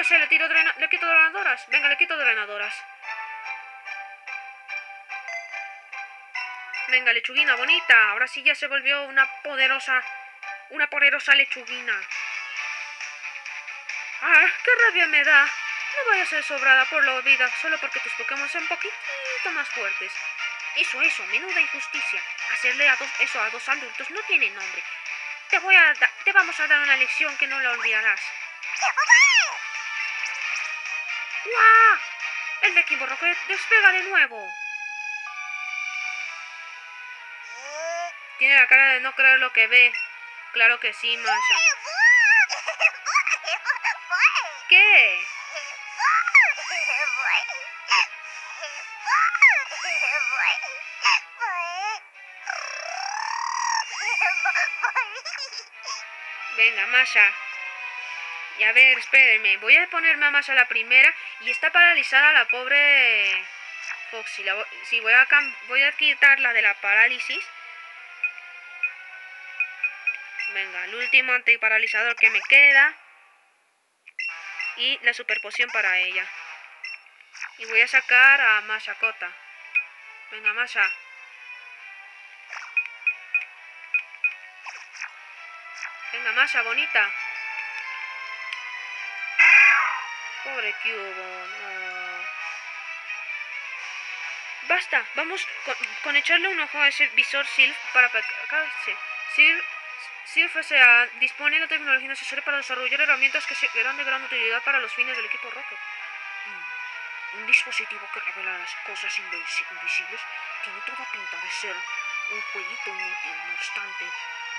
que sé, le tiro le quito drenadoras. Venga, le quito drenadoras. Venga, lechuguina bonita. Ahora sí ya se volvió una poderosa, una poderosa lechuguina. Ah, qué rabia me da. No vayas a ser sobrada por la vida solo porque tus Pokémon un poquitito más fuertes. Eso, eso, menuda injusticia. Hacerle a dos, eso a dos adultos no tiene nombre. Te voy a te vamos a dar una lección que no la olvidarás. ¡Guau! El de Kimbo Rocket despega de nuevo. Tiene la cara de no creer lo que ve. Claro que sí, Masha. ¿Qué? Venga, Masha. Y a ver, espérenme. Voy a ponerme a Masha la primera. Y está paralizada la pobre Foxy. La, voy a, voy a quitarla de la parálisis. Venga, el último antiparalizador que me queda. Y la super poción para ella. Y voy a sacar a Masha Kota. Venga, Masha. Venga, Masha, bonita. Pobre Cubone. Basta, vamos con, echarle un ojo a ese visor SILF para... SILF, SILF S.A. dispone de tecnología necesaria para desarrollar herramientas que serán de gran utilidad para los fines del equipo Rocket. Mm, un dispositivo que revela las cosas invisibles tiene toda pinta de ser un jueguito inútil, no obstante,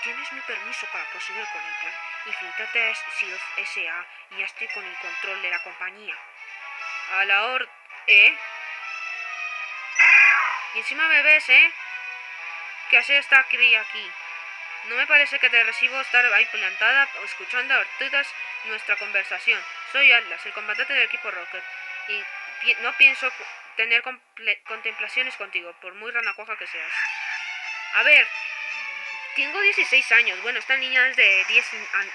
Tienes mi permiso para proceder con el plan. Infiltrate a SILF S.A. y hazte con el control de la compañía. A la or... ¿Eh? Y encima me ves, ¿eh? ¿Qué hace esta cría aquí? No me parece que te recibo estar ahí plantada escuchando a nuestra conversación. Soy Atlas, el comandante del equipo Rocket. Y no pienso tener contemplaciones contigo, por muy ranacoja que seas. A ver, tengo 16 años. Bueno, esta niña es de, 10,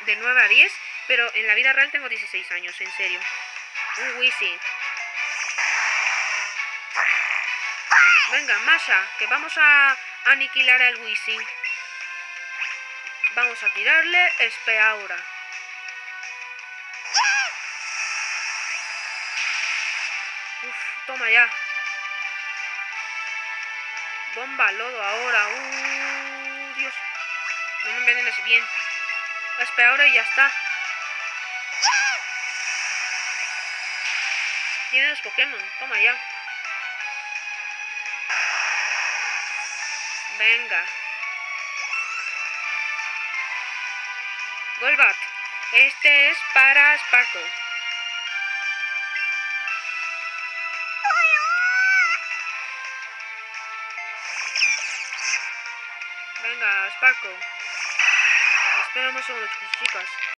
de 9 a 10, pero en la vida real tengo 16 años, en serio. Un Wisi. Venga, Masha, que vamos a aniquilar al Wisi. Vamos a tirarle Espeaura. Uf, toma ya. Bomba lodo ahora. Uh. No me envenenes bien. Espera ahora y ya está. Tiene los Pokémon. Toma ya. Venga. Golbat. Este es para Sparkle. Venga, Sparkle. Un segundo, chicas.